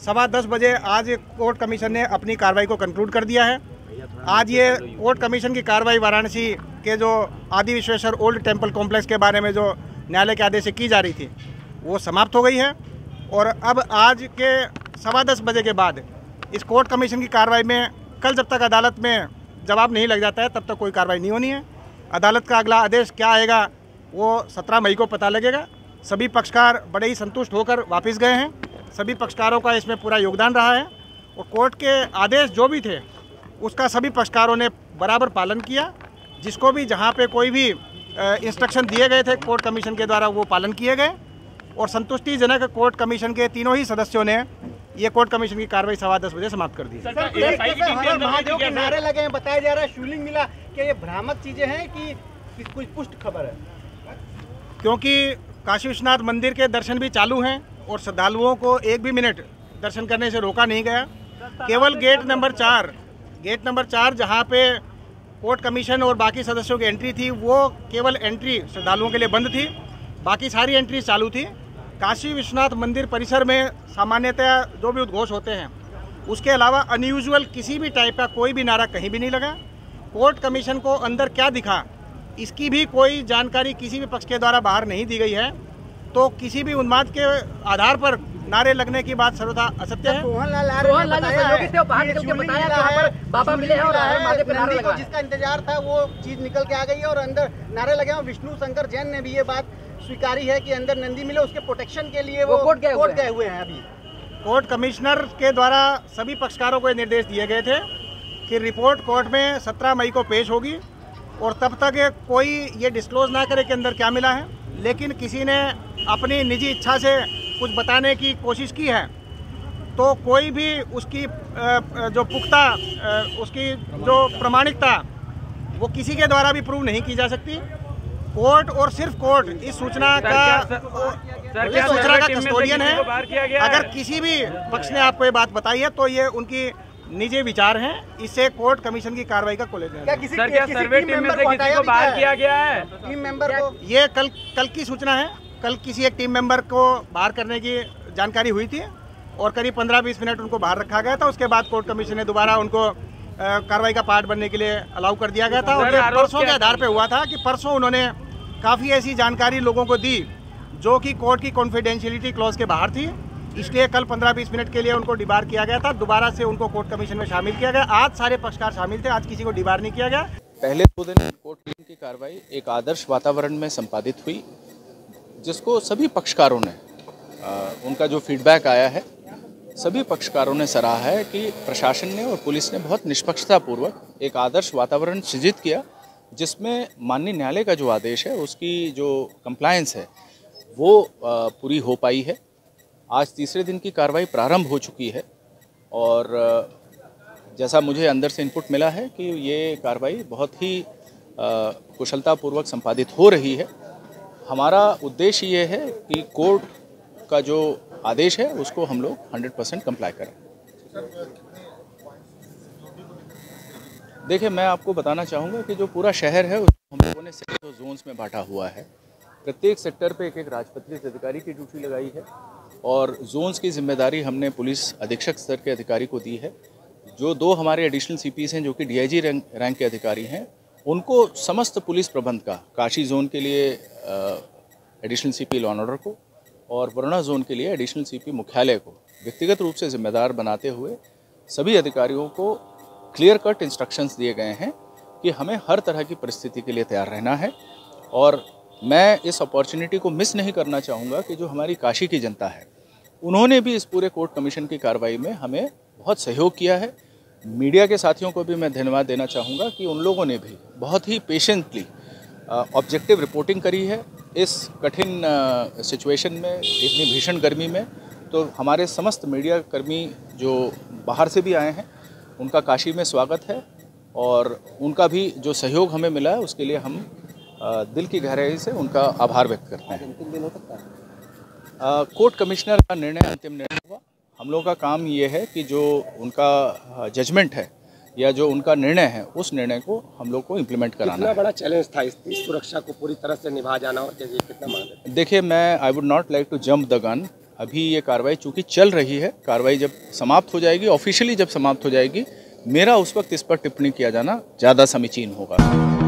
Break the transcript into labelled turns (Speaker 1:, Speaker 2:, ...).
Speaker 1: सवा दस बजे आज कोर्ट कमीशन ने अपनी कार्रवाई को कंक्लूड कर दिया है। आज ये कोर्ट कमीशन की कार्रवाई वाराणसी के जो आदि विश्वेश्वर ओल्ड टेंपल कॉम्प्लेक्स के बारे में जो न्यायालय के आदेश से की जा रही थी, वो समाप्त हो गई है। और अब आज के सवा दस बजे के बाद इस कोर्ट कमीशन की कार्रवाई में कल जब तक अदालत में जवाब नहीं लग जाता है, तब तक कोई कार्रवाई नहीं होनी है। अदालत का अगला आदेश क्या आएगा, वो सत्रह मई को पता लगेगा। सभी पक्षकार बड़े ही संतुष्ट होकर वापस गए हैं। सभी पक्षकारों का इसमें पूरा योगदान रहा है और कोर्ट के आदेश जो भी थे उसका सभी पक्षकारों ने बराबर पालन किया जिसको भी जहाँ पे कोई भी इंस्ट्रक्शन दिए गए थे कोर्ट कमीशन के द्वारा वो पालन किए गए। और संतुष्टिजनक कोर्ट कमीशन के तीनों ही सदस्यों ने ये कोर्ट कमीशन की कार्रवाई सवा दस बजे समाप्त कर दी।
Speaker 2: महादेव के नारे लगे हैं बताया जा रहा है शिवलिंग मिला क्या ये भ्रामक चीज़ें हैं कि, कि कुछ पुष्ट खबर है?
Speaker 1: क्योंकि काशी विश्वनाथ मंदिर के दर्शन भी चालू हैं और श्रद्धालुओं को एक भी मिनट दर्शन करने से रोका नहीं गया। केवल गेट नंबर चार, गेट नंबर चार जहाँ पे कोर्ट कमीशन और बाकी सदस्यों की एंट्री थी, वो केवल एंट्री श्रद्धालुओं के लिए बंद थी। बाकी सारी एंट्री चालू थी। काशी विश्वनाथ मंदिर परिसर में सामान्यतः जो भी उद्घोष होते हैं, उसके अलावा अनयूजुअल किसी भी टाइप का कोई भी नारा कहीं भी नहीं लगा। कोर्ट कमीशन को अंदर क्या दिखा, इसकी भी कोई जानकारी किसी भी पक्ष के द्वारा बाहर नहीं दी गई है। तो किसी भी उन्माद के आधार पर नारे लगने की बात सर्वथा असत्य है।
Speaker 2: ने कि
Speaker 3: बाबा मिले हैं और
Speaker 2: मिला है,
Speaker 3: माथे पे नारा
Speaker 2: को
Speaker 3: लगा
Speaker 2: जिसका इंतज़ार था वो चीज़ निकल के आ गई है और अंदर नारे लगे हैं और विष्णु शंकर जैन ने भी ये बात स्वीकारी है कि अंदर नंदी मिले उसके प्रोटेक्शन के लिए वो
Speaker 3: कोर्ट गए हुए
Speaker 2: कोर्ट
Speaker 3: हैं।
Speaker 2: गए हुए हैं अभी।
Speaker 1: कोर्ट कमिश्नर के द्वारा सभी पक्षकारों को ये निर्देश दिए गए थे कि रिपोर्ट कोर्ट में 17 मई को पेश होगी और तब तक ये कोई ये डिस्क्लोज ना करे कि अंदर क्या मिला है। लेकिन किसी ने अपनी निजी इच्छा से कुछ बताने की कोशिश की है तो कोई भी उसकी जो पुख्ता उसकी जो प्रमाणिकता वो किसी के द्वारा भी प्रूव नहीं की जा सकती। कोर्ट और सिर्फ़ कोर्ट इस सूचना का इस सूचना का कस्टोडियन है। अगर किसी भी पक्ष ने आपको ये बात बताई है तो ये उनकी निजी विचार हैं इससे कोर्ट कमीशन की कार्रवाई का कोलेज
Speaker 2: क्या किसी
Speaker 4: सर क्या
Speaker 2: किसी
Speaker 4: सर्वे
Speaker 2: टीम
Speaker 4: टीम में
Speaker 2: मेंबर
Speaker 4: से
Speaker 2: को
Speaker 4: किसी को बाहर किया गया है?
Speaker 2: टीम मेंबर को
Speaker 1: ये कल कल की सूचना है। कल किसी एक टीम मेंबर को बाहर करने की जानकारी हुई थी और करीब पंद्रह बीस मिनट उनको बाहर रखा गया था। उसके बाद कोर्ट कमीशन ने दोबारा उनको कार्रवाई का पार्ट बनने के लिए अलाउ कर दिया गया था। और परसों के आधार पर हुआ था कि परसों उन्होंने काफ़ी ऐसी जानकारी लोगों को दी जो कि कोर्ट की कॉन्फिडेंशियलिटी क्लॉज के बाहर थी। इसलिए कल 15-20 मिनट के लिए उनको डिबार किया गया था। दोबारा से उनको कोर्ट कमीशन में शामिल किया गया। आज सारे पक्षकार शामिल थे, आज किसी को डिबार नहीं किया गया।
Speaker 5: पहले दो दिन कोर्ट टीम की कार्रवाई एक आदर्श वातावरण में संपादित हुई, जिसको सभी पक्षकारों ने उनका जो फीडबैक आया है, सभी पक्षकारों ने सराहा है कि प्रशासन ने और पुलिस ने बहुत निष्पक्षतापूर्वक एक आदर्श वातावरण सृजित किया, जिसमें माननीय न्यायालय का जो आदेश है, उसकी जो कंप्लायंस है, वो पूरी हो पाई है। आज तीसरे दिन की कार्रवाई प्रारंभ हो चुकी है और जैसा मुझे अंदर से इनपुट मिला है कि ये कार्रवाई बहुत ही कुशलतापूर्वक संपादित हो रही है। हमारा उद्देश्य ये है कि कोर्ट का जो आदेश है, उसको हम लोग 100 परसेंट कंप्लाई करें। देखिए, मैं आपको बताना चाहूँगा कि जो पूरा शहर है उसको हम लोगों ने सेक्टर जोन्स में बांटा हुआ है। प्रत्येक सेक्टर पे एक एक राजपत्रित अधिकारी की ड्यूटी लगाई है। और जोन्स की ज़िम्मेदारी हमने पुलिस अधीक्षक स्तर के अधिकारी को दी है। जो दो हमारे एडिशनल सीपीस हैं, जो कि डीआईजी रैंक रैंक के अधिकारी हैं, उनको समस्त पुलिस प्रबंध का, काशी जोन के लिए एडिशनल सीपी लॉ ऑर्डर को और वरुणा जोन के लिए एडिशनल सीपी मुख्यालय को व्यक्तिगत रूप से जिम्मेदार बनाते हुए सभी अधिकारियों को क्लियर कट इंस्ट्रक्शंस दिए गए हैं कि हमें हर तरह की परिस्थिति के लिए तैयार रहना है और मैं इस अपॉर्चुनिटी को मिस नहीं करना चाहूँगा कि जो हमारी काशी की जनता है, उन्होंने भी इस पूरे कोर्ट कमीशन की कार्रवाई में हमें बहुत सहयोग किया है। मीडिया के साथियों को भी मैं धन्यवाद देना चाहूँगा कि उन लोगों ने भी बहुत ही पेशेंटली ऑब्जेक्टिव रिपोर्टिंग करी है इस कठिन सिचुएशन में, इतनी भीषण गर्मी में। तो हमारे समस्त मीडिया कर्मी जो बाहर से भी आए हैं, उनका काशी में स्वागत है और उनका भी जो सहयोग हमें मिला है, उसके लिए हम दिल की गहराई से उनका आभार व्यक्त करते हैं। कोर्ट कमिश्नर का निर्णय अंतिम निर्णय हुआ। हम लोग का काम ये है कि जो उनका जजमेंट है या जो उनका निर्णय है उस निर्णय को हम लोग को इम्प्लीमेंट कराना
Speaker 6: कितना बड़ा चैलेंज था इस, इस सुरक्षा को पूरी तरह से निभा जाना और जैसे कितना मान
Speaker 5: देखिए मैं I would not like to jump the gun अभी ये कार्रवाई चूँकि चल रही है कार्रवाई जब समाप्त हो जाएगी ऑफिशियली जब समाप्त हो जाएगी मेरा उस वक्त इस पर टिप्पणी किया जाना ज़्यादा समीचीन होगा।